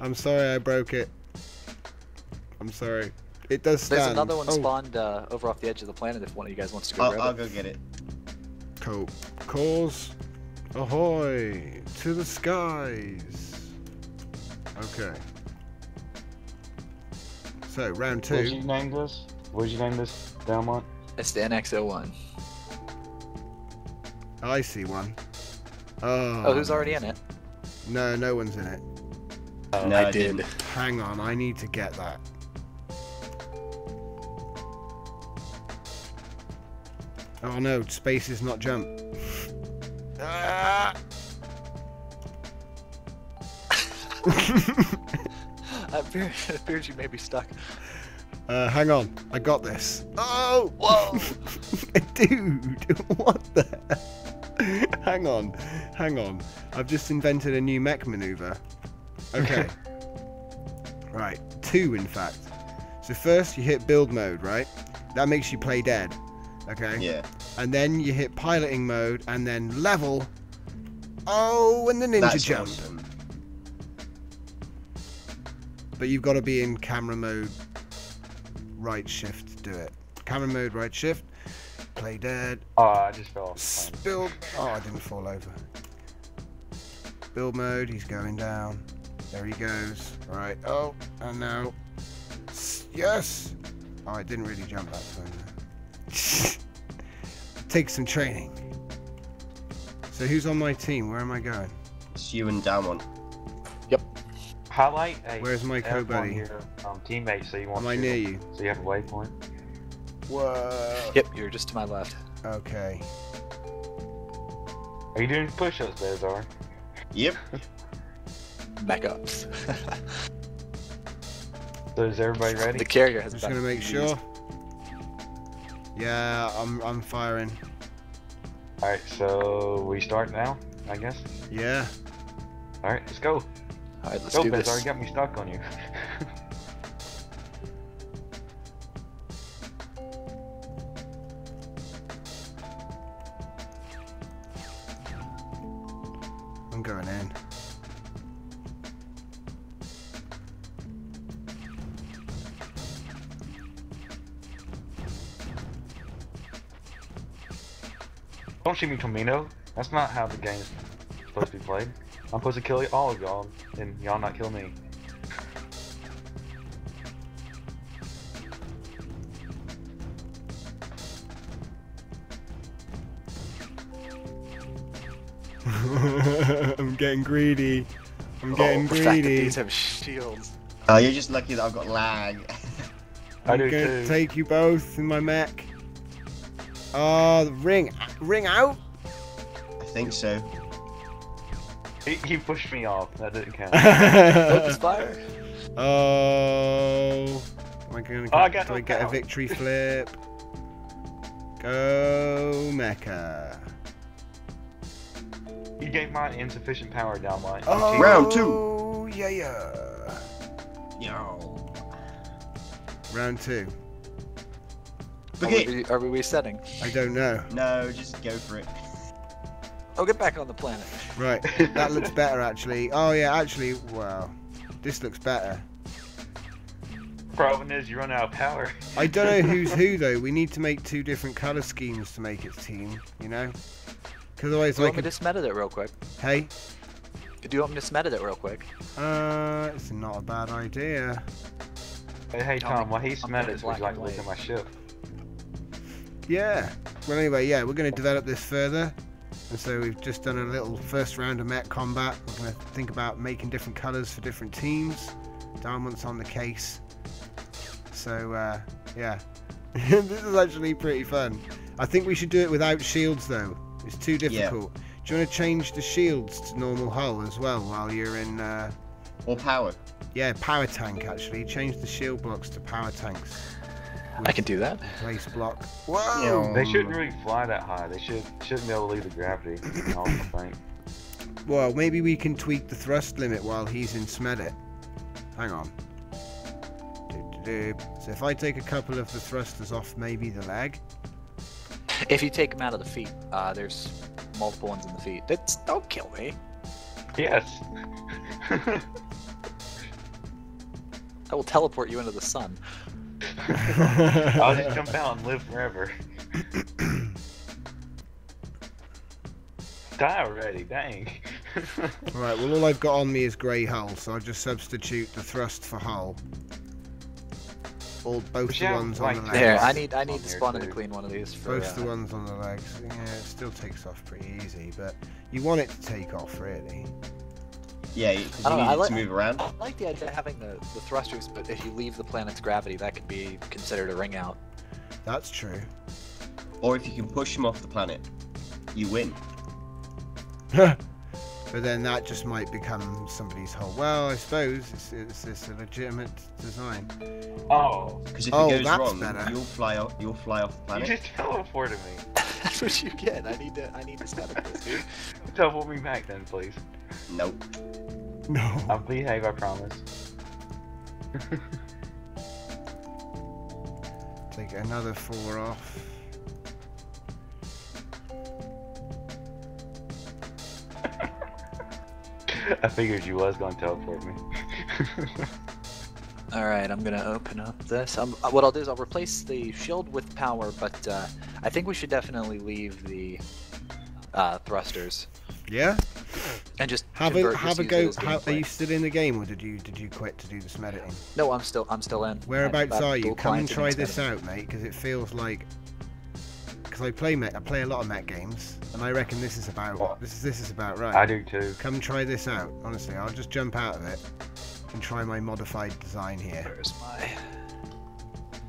I'm sorry I broke it. I'm sorry. It does stand. There's another one oh, spawned uh, over off the edge of the planet if one of you guys wants to go I'll, grab I'll it. go get it. Cool. Calls. Ahoy! To the skies! Okay. So, round What'd you two. name this? What'd you name this, Dalmont? It's the NX01. I see one. Oh, Oh, who's already in it? No, no one's in it. Oh, No, I I did. didn't. Hang on, I need to get that. Oh no, space is not jump. Ah! I fear, I feared you may be stuck. Uh, hang on, I got this. Oh! Whoa! Dude, what the? hang on, hang on. I've just invented a new mech maneuver. Okay. right, two in fact. So first you hit build mode, right? That makes you play dead. Okay. Yeah. And then you hit piloting mode and then level. Oh, and the ninja That's jump. awesome. But you've got to be in camera mode, right shift to do it. Camera mode, right shift. Play dead. Oh, I just fell off the plane. Build. Oh, I didn't fall over. Build mode. He's going down. There he goes. Right. Oh, and now. Yes. Oh, I didn't really jump that time. Take some training. So who's on my team? Where am I going? It's you and Damon. Highlight a Where's my co-buddy? your um, teammate so you want Am I to- near you? So you have a waypoint. Whoa. Yep, you're just to my left. Okay. Are you doing push-ups there, Zara? Yep. Back ups. So is everybody ready? the carrier has Just gonna make knees. sure. Yeah, I'm I'm firing. Alright, so we start now, I guess. Yeah. Alright, let's go. Alright, let's Go, do Bez, this. already got me stuck on you. I'm going in. Don't shoot me, Tomino. That's not how the game's supposed to be played. I'm supposed to kill all of y'all, and y'all not kill me. I'm getting greedy. I'm oh, getting oh, the fact that greedy. these have shields. Oh, you're just lucky that I've got lag. I I'm do gonna too. take you both in my mech. Oh, the ring, ring out. I think so. He, he pushed me off. That didn't count. Focus fire. oh, am I gonna? Oh, I got do I knocked get a victory flip? Go Mecha. you gave mine insufficient power down line. Oh, Round two. Yeah, yeah. Yo. Round two. Are Okay. we, are we resetting? I don't know. No, just go for it. Oh, get back on the planet. Right, that looks better actually. Oh yeah, actually, wow, this looks better. Problem is, you run out of power. I don't know who's who though. We need to make two different color schemes to make it team. You know, because otherwise, Do you like, want me to smedit it real quick? hey, Do you want me to smedit it real quick? uh, it's not a bad idea. Hey, hey Tom, while he I'm it, would you like and to look at my ship? Yeah. Well, anyway, yeah, we're going to develop this further. And so we've just done a little first round of Met combat. We're going to think about making different colours for different teams. Diamond's on the case. So, uh, yeah. this is actually pretty fun. I think we should do it without shields, though. It's too difficult. Do you want to change the shields to normal hull as well while you're in... Uh, Or power. yeah, power tank, actually. Change the shield blocks to power tanks. I can do that. Place block. Whoa! They shouldn't really fly that high. They should shouldn't be able to leave the gravity. I don't think. Well, maybe we can tweak the thrust limit while he's in Smedit. Hang on. So if I take a couple of the thrusters off maybe the leg, If you take them out of the feet, uh, there's multiple ones in the feet. That's don't kill me. Yes. I will teleport you into the sun. I'll just jump out and live forever. Die already, dang. Right, well all I've got on me is grey hull, so I'll just substitute the thrust for hull. All both But the ones like on the this. legs. There, I need I on need to spawn in a too. clean one of these for. Both the uh, ones on the legs. Yeah, it still takes off pretty easy, but you want it to take off really. Yeah, because you don't need I it like- to move around. I like the idea of having the, the thrusters, but if you leave the planet's gravity, that could be considered a ring out. That's true. Or if you can push them off the planet, you win. but then that just might become somebody's hull. Well, I suppose it's, it's, it's a legitimate design. Oh, Because if Oh, it goes that's wrong, better. you'll fly off. You'll fly off the planet. you planet. just teleported me. That's what you get. I need to I need to step this, dude. Teleport me back then, please. Nope. No. I'll behave, I promise. Take another four off. I figured you was gonna teleport me. All right, I'm gonna open up this. Um, uh, what I'll do is I'll replace the shield with power, but uh, I think we should definitely leave the uh, thrusters Yeah. and just Have a have a this, use it go. How, are you still in the game, or did you did you quit to do the smediting? No, I'm still I'm still in. Whereabouts are you? Come and try this out, mate, because it feels like because I play mech, I play a lot of mech games, and I reckon this is about What? this is this is about right. I do too. Come try this out. Honestly, I'll just jump out of it and try my modified design here. Where's my?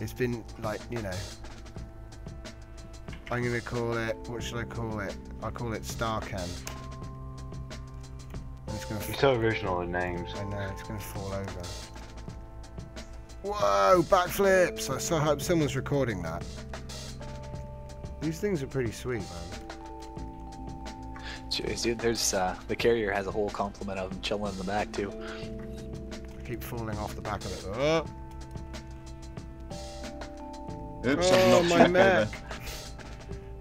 It's been like you know. I'm gonna call it. What should I call it? I'll call it Starcan. And It's gonna. You're so original in names. I know it's gonna fall over. Whoa! Backflips! I so hope someone's recording that. These things are pretty sweet, man. Jeez, dude, there's uh, the carrier has a whole complement of them chilling in the back too. I keep falling off the back of it. Oh, Oops, oh I've knocked my you back mech!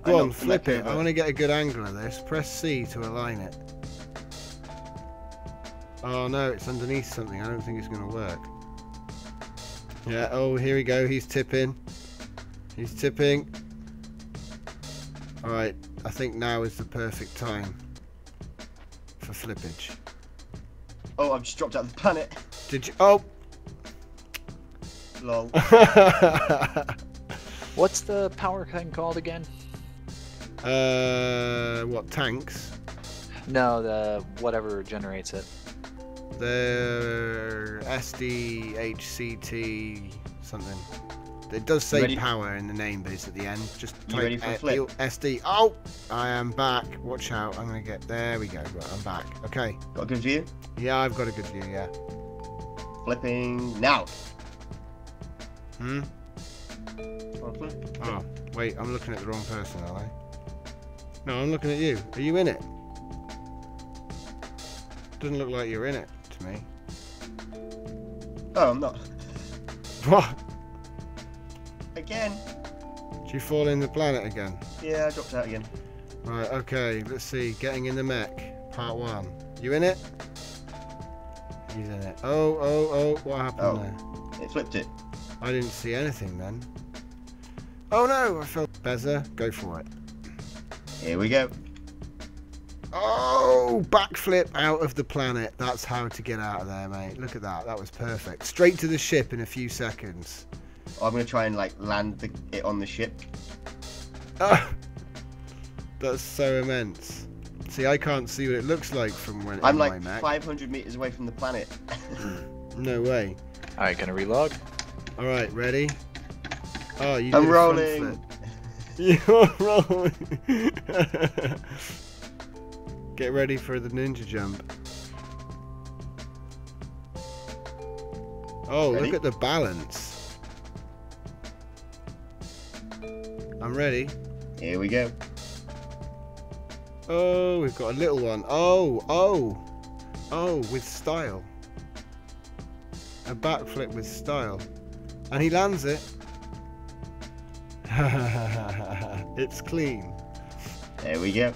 I Go on, flip mech it. I want to get a good angle of this. Press C to align it. Oh no, it's underneath something. I don't think it's going to work. Yeah, oh, here we go. He's tipping. He's tipping. Alright, I think now is the perfect time for flippage. Oh, I've just dropped out of the planet. Did you? Oh! Lol. What's the power thing called again? uh, what, tanks? No, the whatever generates it. The SDHCT something. It does say power in the name, but it's at the end. Just You type ready for a flip? SD. Oh, I am back. Watch out. I'm gonna get. There we go. Right, I'm back. Okay. Got a good view? Yeah, I've got a good view. Yeah. Flipping now. Hmm. Oh, wait. I'm looking at the wrong person, are I? No, I'm looking at you. Are you in it? Doesn't look like you're in it to me. Oh, I'm not. What? Again. Did you fall in the planet again? Yeah, I dropped out again. Right, okay, let's see. Getting in the mech, part one. You in it? He's in it. Oh, oh, oh, what happened Oh. there? It flipped it. I didn't see anything then. Oh no, I felt Beza, go for it. Here we go. Oh, backflip out of the planet. That's how to get out of there, mate. Look at that. That was perfect. Straight to the ship in a few seconds. I'm gonna try and like land the, it on the ship. Ah, that's so immense. See, I can't see what it looks like from when I'm like my mech. 500 meters away from the planet. No way. All right, gonna relog. All right, ready? Oh, you. I'm did a front rolling. You're rolling. Get ready for the ninja jump. Oh, Ready? look at the balance. I'm ready. Here we go. Oh, we've got a little one. Oh, oh, oh, with style. A backflip with style. And he lands it. It's clean. There we go.